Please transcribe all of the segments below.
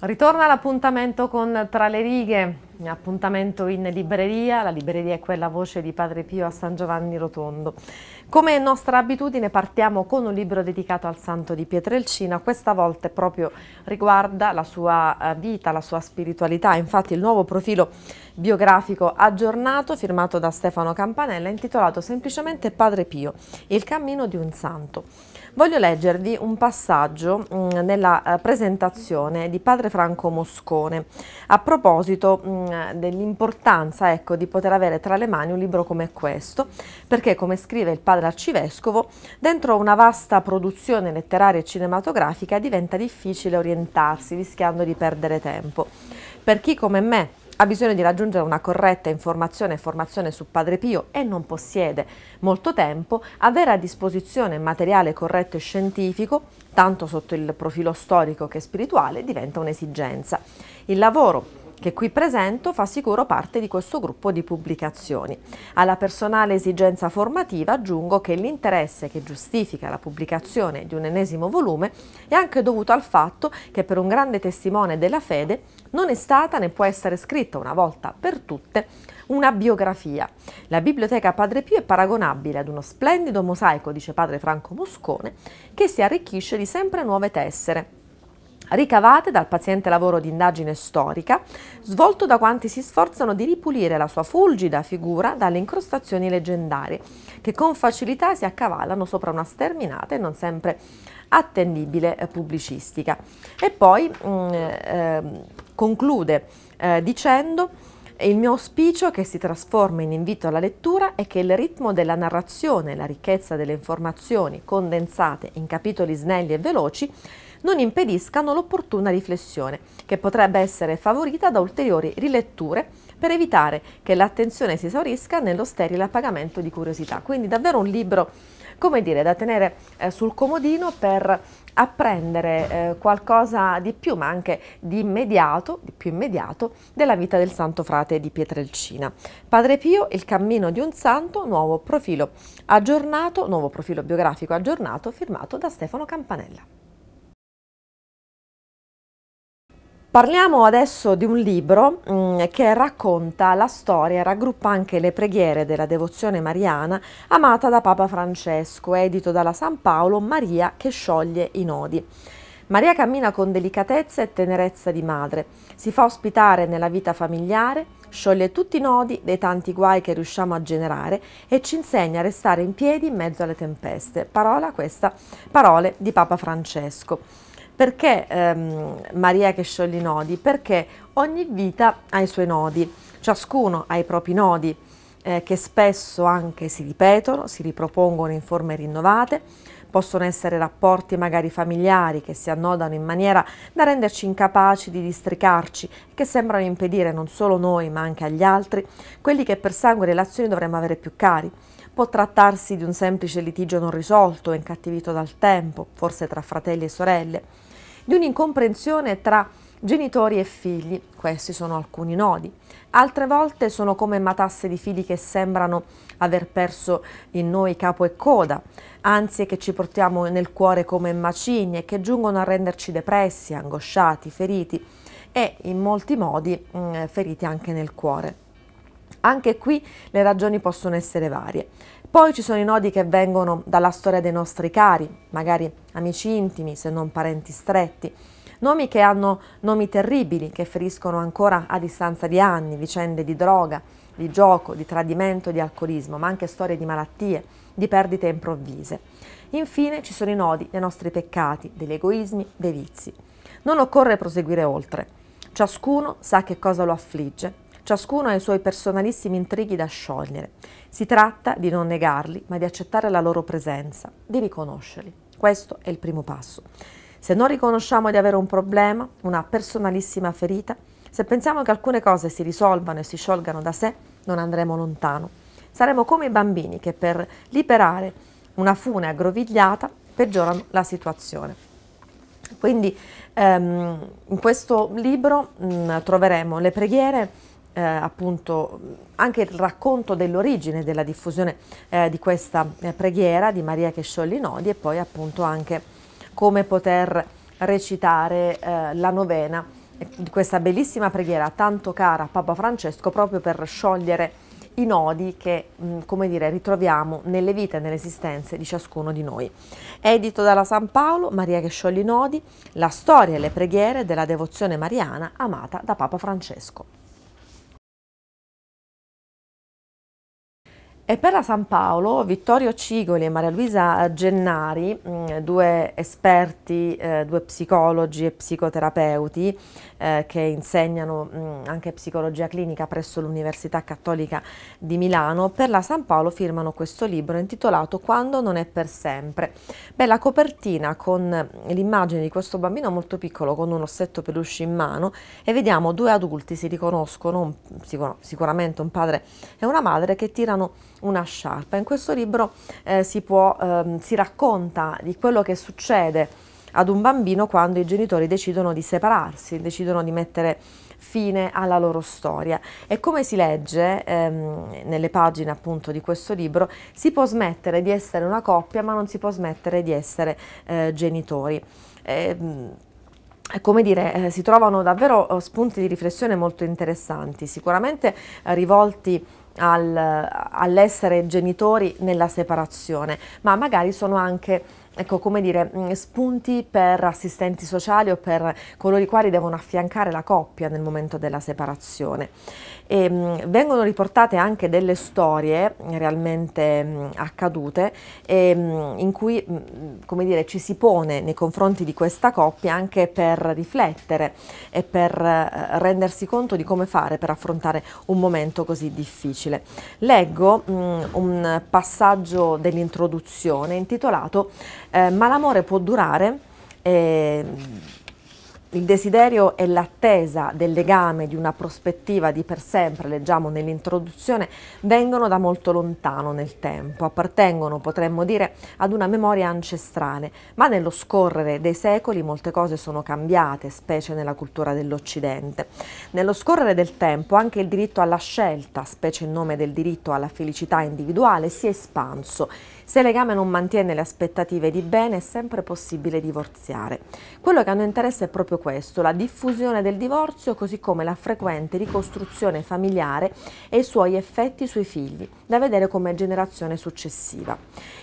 Ritorna l'appuntamento con Tra le righe, appuntamento in libreria, la libreria è quella voce di Padre Pio a San Giovanni Rotondo. Come nostra abitudine partiamo con un libro dedicato al santo di Pietrelcina, questa volta proprio riguarda la sua eh, vita, la sua spiritualità, infatti il nuovo profilo biografico aggiornato firmato da Stefano Campanella intitolato semplicemente Padre Pio, il cammino di un santo. Voglio leggervi un passaggio mh, mm, nella uh, presentazione di Padre Franco Moscone a proposito mm, dell'importanza ecco, di poter avere tra le mani un libro come questo, perché come scrive il Padre Arcivescovo, dentro una vasta produzione letteraria e cinematografica diventa difficile orientarsi rischiando di perdere tempo. Per chi come me ha bisogno di raggiungere una corretta informazione e formazione su Padre Pio e non possiede molto tempo, avere a disposizione materiale corretto e scientifico, tanto sotto il profilo storico che spirituale, diventa un'esigenza. Il lavoro che qui presento fa sicuro parte di questo gruppo di pubblicazioni. Alla personale esigenza formativa aggiungo che l'interesse che giustifica la pubblicazione di un ennesimo volume è anche dovuto al fatto che per un grande testimone della fede non è stata né può essere scritta una volta per tutte una biografia. La biblioteca Padre Pio è paragonabile ad uno splendido mosaico, dice padre Franco Moscone, che si arricchisce di sempre nuove tessere ricavate dal paziente lavoro di indagine storica, svolto da quanti si sforzano di ripulire la sua fulgida figura dalle incrostazioni leggendarie, che con facilità si accavallano sopra una sterminata e non sempre attendibile eh, pubblicistica. E poi mh, mm, eh, conclude eh, dicendo il mio auspicio che si trasforma in invito alla lettura è che il ritmo della narrazione e la ricchezza delle informazioni condensate in capitoli snelli e veloci non impediscano l'opportuna riflessione, che potrebbe essere favorita da ulteriori riletture per evitare che l'attenzione si esaurisca nello sterile appagamento di curiosità. Quindi davvero un libro, come dire, da tenere eh, sul comodino per apprendere eh, qualcosa di più, ma anche di immediato, di più immediato, della vita del Santo Frate di Pietrelcina. Padre Pio, il cammino di un santo, nuovo profilo aggiornato, nuovo profilo biografico aggiornato, firmato da Stefano Campanella. Parliamo adesso di un libro mh, mm, che racconta la storia, raggruppa anche le preghiere della devozione mariana amata da Papa Francesco, edito dalla San Paolo Maria che scioglie i nodi. Maria cammina con delicatezza e tenerezza di madre, si fa ospitare nella vita familiare, scioglie tutti i nodi dei tanti guai che riusciamo a generare e ci insegna a restare in piedi in mezzo alle tempeste. Parola questa, parole di Papa Francesco. Perché ehm, Maria che scioglie i nodi? Perché ogni vita ha i suoi nodi, ciascuno ha i propri nodi eh, che spesso anche si ripetono, si ripropongono in forme rinnovate, possono essere rapporti magari familiari che si annodano in maniera da renderci incapaci di districarci, che sembrano impedire non solo noi ma anche agli altri quelli che per sangue e relazioni dovremmo avere più cari. Può trattarsi di un semplice litigio non risolto, incattivito dal tempo, forse tra fratelli e sorelle, di un'incomprensione tra genitori e figli, questi sono alcuni nodi. Altre volte sono come matasse di fili che sembrano aver perso in noi capo e coda, ansie che ci portiamo nel cuore come macigni e che giungono a renderci depressi, angosciati, feriti e in molti modi mh, mm, feriti anche nel cuore. Anche qui le ragioni possono essere varie. Poi ci sono i nodi che vengono dalla storia dei nostri cari, magari amici intimi, se non parenti stretti, nomi che hanno nomi terribili, che feriscono ancora a distanza di anni, vicende di droga, di gioco, di tradimento, di alcolismo, ma anche storie di malattie, di perdite improvvise. Infine ci sono i nodi dei nostri peccati, degli egoismi, dei vizi. Non occorre proseguire oltre. Ciascuno sa che cosa lo affligge, ciascuno ha i suoi personalissimi intrighi da sciogliere. Si tratta di non negarli, ma di accettare la loro presenza, di riconoscerli. Questo è il primo passo. Se non riconosciamo di avere un problema, una personalissima ferita, se pensiamo che alcune cose si risolvano e si sciolgano da sé, non andremo lontano. Saremo come i bambini che per liberare una fune aggrovigliata peggiorano la situazione. Quindi ehm, in questo libro mh, mm, troveremo le preghiere eh, appunto anche il racconto dell'origine della diffusione eh, di questa eh, preghiera di Maria che scioglie i nodi e poi appunto anche come poter recitare eh, la novena di questa bellissima preghiera tanto cara a Papa Francesco proprio per sciogliere i nodi che, come dire, ritroviamo nelle vite e nelle esistenze di ciascuno di noi. Edito dalla San Paolo, Maria che scioglie i nodi, la storia e le preghiere della devozione mariana amata da Papa Francesco. E per la San Paolo, Vittorio Cigoli e Maria Luisa Gennari, due esperti, eh, due psicologi e psicoterapeuti eh, che insegnano anche psicologia clinica presso l'Università Cattolica di Milano, per la San Paolo firmano questo libro intitolato Quando non è per sempre. Beh, la copertina con l'immagine di questo bambino molto piccolo con un ossetto peluche in mano e vediamo due adulti, si riconoscono, sicur sicuramente un padre e una madre, che tirano una sciarpa. In questo libro eh, si, può, eh, si racconta di quello che succede ad un bambino quando i genitori decidono di separarsi, decidono di mettere fine alla loro storia. E come si legge ehm, nelle pagine appunto di questo libro, si può smettere di essere una coppia ma non si può smettere di essere eh, genitori. Eh, come dire, eh, si trovano davvero eh, spunti di riflessione molto interessanti, sicuramente eh, rivolti al, all'essere genitori nella separazione, ma magari sono anche ecco, come dire, mm, spunti per assistenti sociali o per coloro i quali devono affiancare la coppia nel momento della separazione. E, mh, mm, vengono riportate anche delle storie realmente mh, mm, accadute e, mh, in cui come dire, ci si pone nei confronti di questa coppia anche per riflettere e per eh, rendersi conto di come fare per affrontare un momento così difficile. Leggo un passaggio dell'introduzione intitolato eh, ma l'amore può durare, eh, il desiderio e l'attesa del legame di una prospettiva di per sempre, leggiamo nell'introduzione, vengono da molto lontano nel tempo, appartengono, potremmo dire, ad una memoria ancestrale, ma nello scorrere dei secoli molte cose sono cambiate, specie nella cultura dell'Occidente. Nello scorrere del tempo anche il diritto alla scelta, specie in nome del diritto alla felicità individuale, si è espanso se il legame non mantiene le aspettative di bene è sempre possibile divorziare. Quello che a noi interessa è proprio questo, la diffusione del divorzio così come la frequente ricostruzione familiare e i suoi effetti sui figli, da vedere come generazione successiva.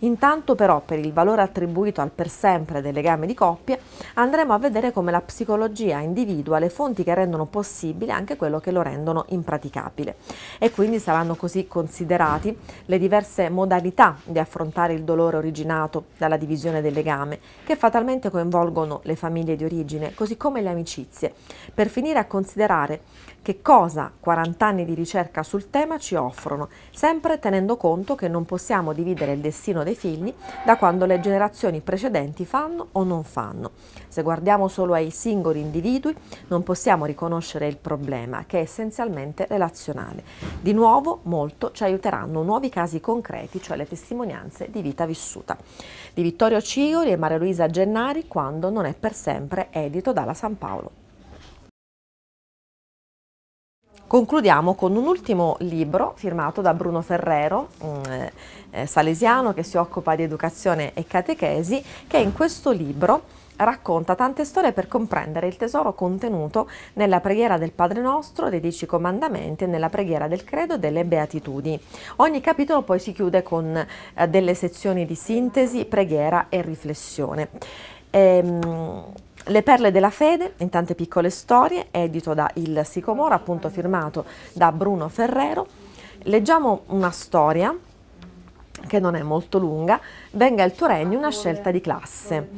Intanto però per il valore attribuito al per sempre del legame di coppia andremo a vedere come la psicologia individua le fonti che rendono possibile anche quello che lo rendono impraticabile e quindi saranno così considerati le diverse modalità di affrontare il dolore originato dalla divisione del legame, che fatalmente coinvolgono le famiglie di origine, così come le amicizie, per finire a considerare che cosa 40 anni di ricerca sul tema ci offrono, sempre tenendo conto che non possiamo dividere il destino dei figli da quando le generazioni precedenti fanno o non fanno. Se guardiamo solo ai singoli individui non possiamo riconoscere il problema, che è essenzialmente relazionale. Di nuovo molto ci aiuteranno nuovi casi concreti, cioè le testimonianze di vita vissuta. Di Vittorio Cigoli e Maria Luisa Gennari, Quando non è per sempre, edito dalla San Paolo. Concludiamo con un ultimo libro firmato da Bruno Ferrero, eh, salesiano che si occupa di educazione e catechesi, che in questo libro racconta tante storie per comprendere il tesoro contenuto nella preghiera del Padre Nostro, dei Dieci Comandamenti e nella preghiera del Credo e delle Beatitudini. Ogni capitolo poi si chiude con eh, delle sezioni di sintesi, preghiera e riflessione. Ehm, le perle della fede in tante piccole storie, edito da Il Sicomoro, appunto firmato da Bruno Ferrero. Leggiamo una storia che non è molto lunga, venga il tuo regno una scelta di classe.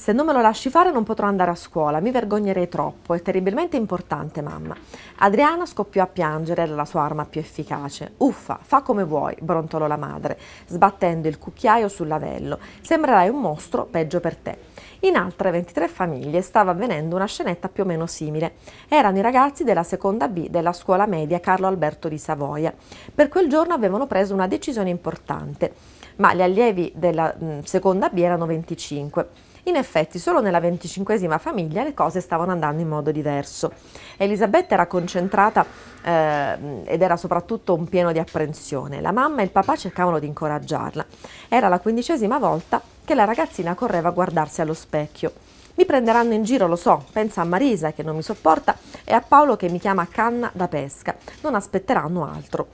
Se non me lo lasci fare non potrò andare a scuola, mi vergognerei troppo, è terribilmente importante mamma. Adriana scoppiò a piangere, era la sua arma più efficace. Uffa, fa come vuoi, brontolò la madre, sbattendo il cucchiaio sul lavello. Sembrerai un mostro, peggio per te. In altre 23 famiglie stava avvenendo una scenetta più o meno simile. Erano i ragazzi della seconda B della scuola media Carlo Alberto di Savoia. Per quel giorno avevano preso una decisione importante, ma gli allievi della seconda B erano 25. In effetti, solo nella venticinquesima famiglia le cose stavano andando in modo diverso. Elisabetta era concentrata eh, ed era soprattutto un pieno di apprensione. La mamma e il papà cercavano di incoraggiarla. Era la quindicesima volta che la ragazzina correva a guardarsi allo specchio. Mi prenderanno in giro, lo so, pensa a Marisa che non mi sopporta e a Paolo che mi chiama canna da pesca. Non aspetteranno altro.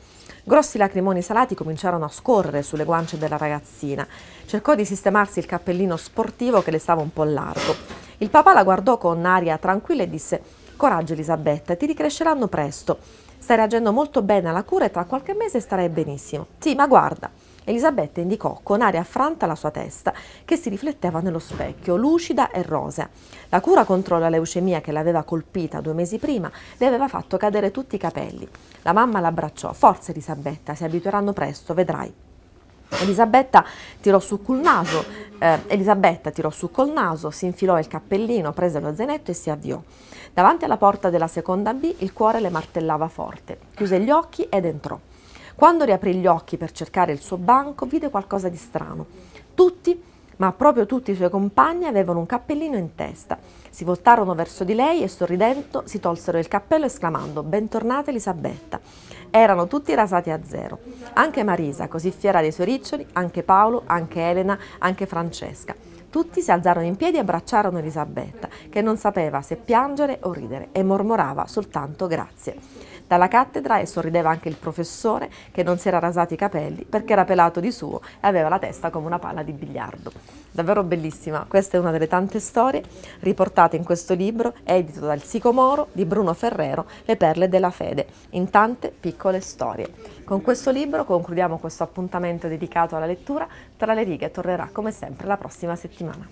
Grossi lacrimoni salati cominciarono a scorrere sulle guance della ragazzina. Cercò di sistemarsi il cappellino sportivo che le stava un po' largo. Il papà la guardò con aria tranquilla e disse Coraggio Elisabetta, ti ricresceranno presto. Stai reagendo molto bene alla cura e tra qualche mese starai benissimo. Sì, ma guarda. Elisabetta indicò con aria affranta la sua testa, che si rifletteva nello specchio, lucida e rosea. La cura contro la leucemia che l'aveva colpita due mesi prima le aveva fatto cadere tutti i capelli. La mamma l'abbracciò. Forza Elisabetta, si abitueranno presto, vedrai. Elisabetta tirò su col naso, eh, Elisabetta tirò su col naso, si infilò il cappellino, prese lo zainetto e si avviò. Davanti alla porta della seconda B il cuore le martellava forte. Chiuse gli occhi ed entrò. Quando riaprì gli occhi per cercare il suo banco, vide qualcosa di strano. Tutti, ma proprio tutti i suoi compagni avevano un cappellino in testa. Si voltarono verso di lei e sorridendo si tolsero il cappello esclamando Bentornata Elisabetta. Erano tutti rasati a zero. Anche Marisa, così fiera dei suoi riccioli, anche Paolo, anche Elena, anche Francesca. Tutti si alzarono in piedi e abbracciarono Elisabetta, che non sapeva se piangere o ridere e mormorava soltanto grazie. Dalla cattedra e sorrideva anche il professore che non si era rasato i capelli perché era pelato di suo e aveva la testa come una palla di biliardo. Davvero bellissima, questa è una delle tante storie riportate in questo libro edito dal Sicomoro di Bruno Ferrero, Le perle della fede, in tante piccole storie. Con questo libro concludiamo questo appuntamento dedicato alla lettura, tra le righe tornerà come sempre la prossima settimana.